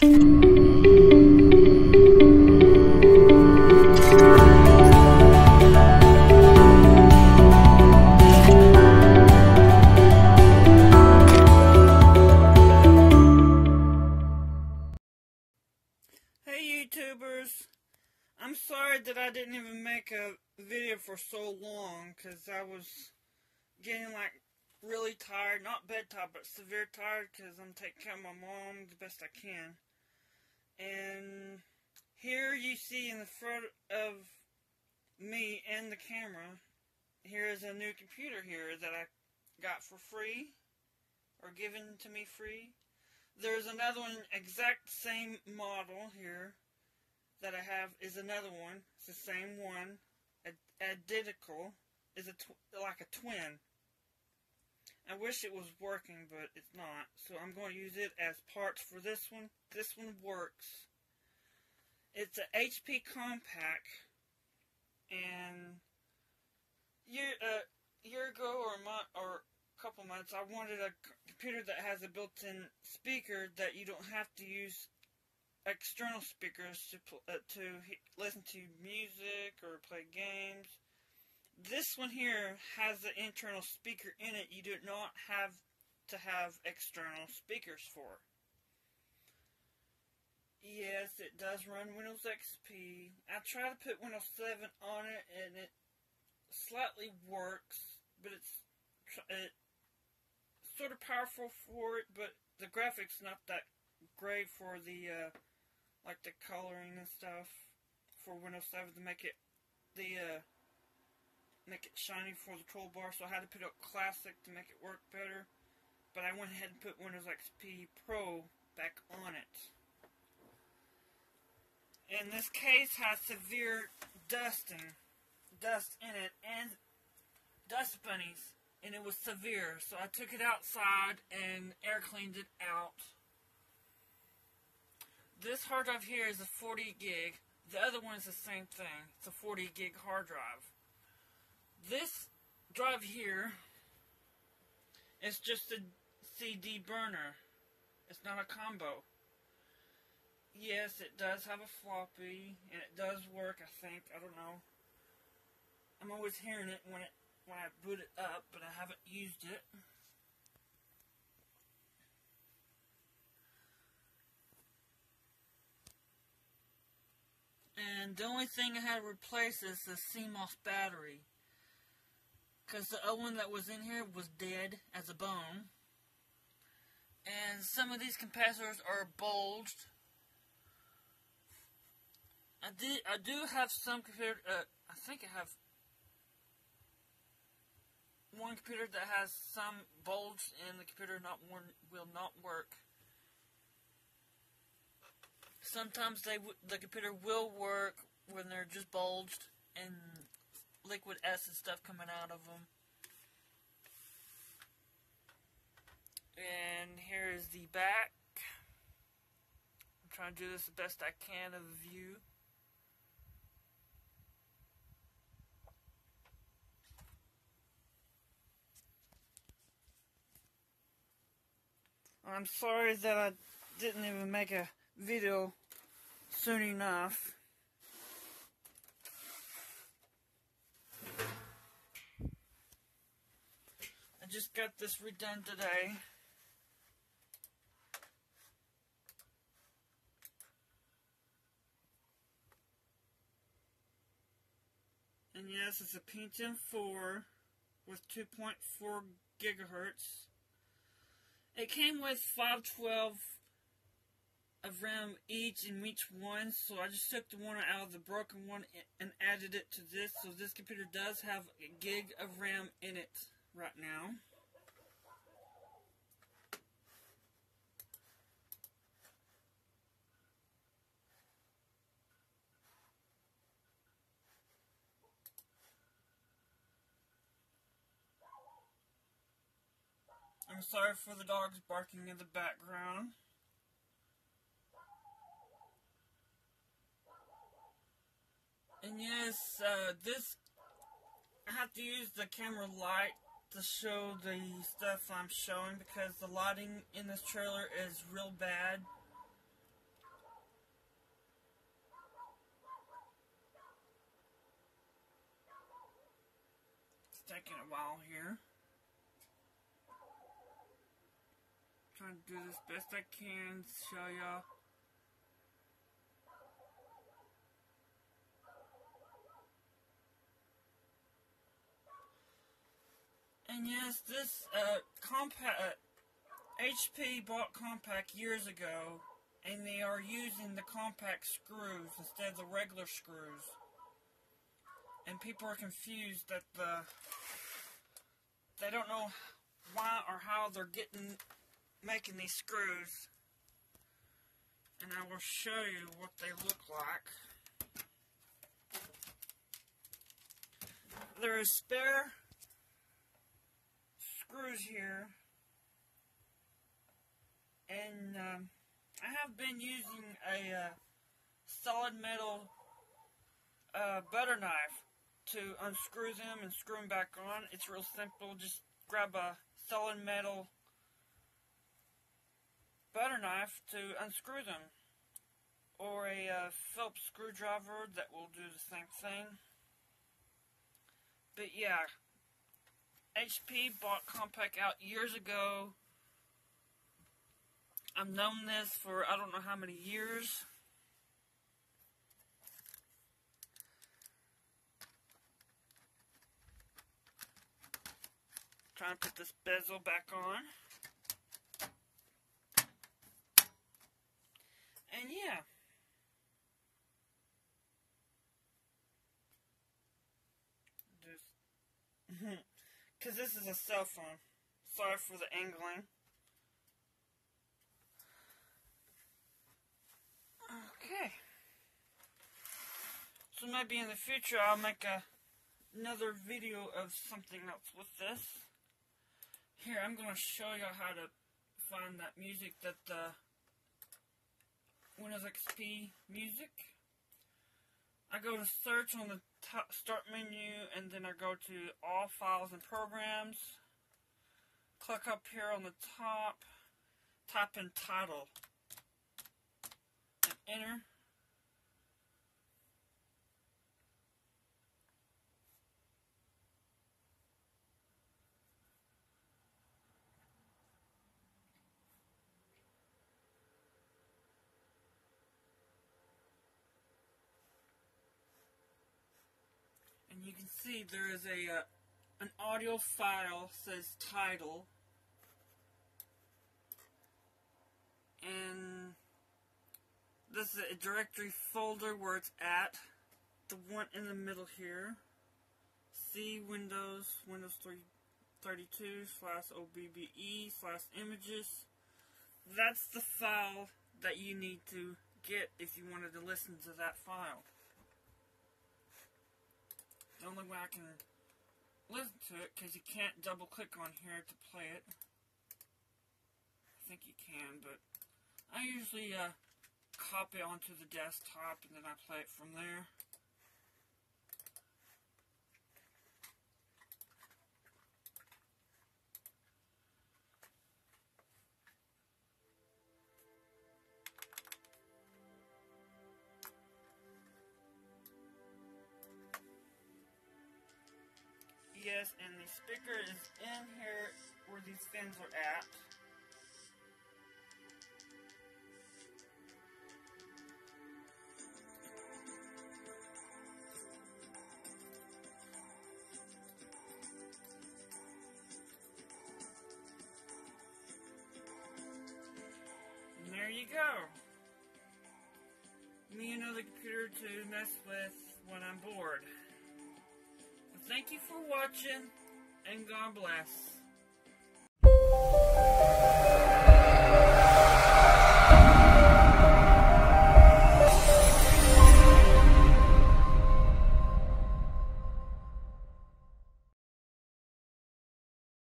Hey YouTubers, I'm sorry that I didn't even make a video for so long because I was getting like really tired, not bed tired, but severe tired because I'm taking care of my mom the best I can. And here you see in the front of me and the camera, here is a new computer here that I got for free or given to me free. There's another one, exact same model here that I have is another one. It's the same one, identical, is a like a twin. I wish it was working, but it's not. So I'm going to use it as parts for this one. This one works. It's a HP Compaq, and year uh, year ago or a month or couple months, I wanted a computer that has a built-in speaker that you don't have to use external speakers to uh, to listen to music or play games. This one here has an internal speaker in it. You do not have to have external speakers for. Yes, it does run Windows XP. I tried to put Windows 7 on it and it slightly works, but it's it sort of powerful for it, but the graphics not that great for the uh, like the coloring and stuff for Windows 7 to make it the uh, make it shiny for the toolbar. So I had to put up Classic to make it work better. But I went ahead and put Windows XP Pro back on it. And this case has severe dusting, dust in it, and dust bunnies and it was severe. So I took it outside and air cleaned it out. This hard drive here is a 40 gig. The other one is the same thing. It's a 40 gig hard drive. This drive here is just a CD burner. It's not a combo. Yes, it does have a floppy, and it does work, I think. I don't know. I'm always hearing it when it when I boot it up, but I haven't used it. And the only thing I had to replace is the CMOS battery. Because the one that was in here was dead as a bone. And some of these capacitors are bulged. I did. I do have some computer. Uh, I think I have one computer that has some bulge and the computer not one will not work. Sometimes they the computer will work when they're just bulged and liquid acid stuff coming out of them. And here is the back. I'm trying to do this the best I can of the view. I'm sorry that I didn't even make a video soon enough. I just got this redone today. And yes, it's a Pentium 4 with 2.4 gigahertz. It came with 512 of RAM each in each one, so I just took the one out of the broken one and added it to this. So this computer does have a gig of RAM in it right now. I'm sorry for the dogs barking in the background. And yes, uh, this, I have to use the camera light to show the stuff I'm showing because the lighting in this trailer is real bad. It's taking a while here. Trying to do this best I can, show y'all. And yes, this uh, Compaq uh, HP bought Compaq years ago, and they are using the Compaq screws instead of the regular screws. And people are confused that the they don't know why or how they're getting making these screws. And I will show you what they look like. There is spare screws here. And um, I have been using a uh, solid metal uh, butter knife to unscrew them and screw them back on. It's real simple. Just grab a solid metal butter knife to unscrew them. Or a uh, Phillips screwdriver that will do the same thing. But yeah, HP bought Compaq out years ago. I've known this for I don't know how many years. Trying to put this bezel back on. And yeah. Just Because this is a cell phone. Sorry for the angling. Okay. So maybe in the future I'll make a, another video of something else with this. Here, I'm going to show you how to find that music that the Windows XP music. I go to search on the top start menu and then I go to all files and programs. Click up here on the top, type in title and enter. You can see there is a uh, an audio file says title. And this is a directory folder where it's at. The one in the middle here. C Windows Windows 3, 32 slash OBBE slash images. That's the file that you need to get if you wanted to listen to that file the only way I can listen to it, because you can't double click on here to play it. I think you can, but I usually uh, copy onto the desktop and then I play it from there. And the speaker is in here where these fins are at. And there you go. Me another computer to mess with when I'm bored. Thank you for watching, and God bless.